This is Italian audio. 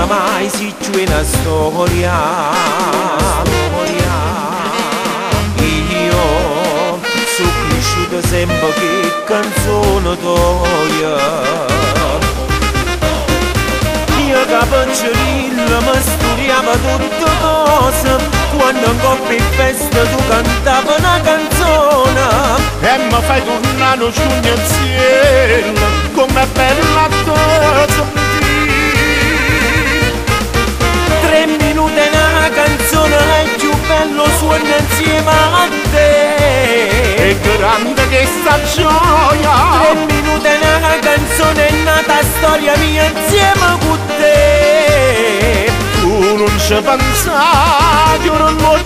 oramai si c'è una storia Io sono cresciuto sempre che canzone toia Io capocciolino mi studiava tutte cose Quando in coppia in festa tu cantavi una canzone. E mi fai tornare giugno insieme insieme a te E grande che sta gioia. Tre minuti e una canzone è nata storia mia insieme con te Tu non ci pensavi, ora non accanta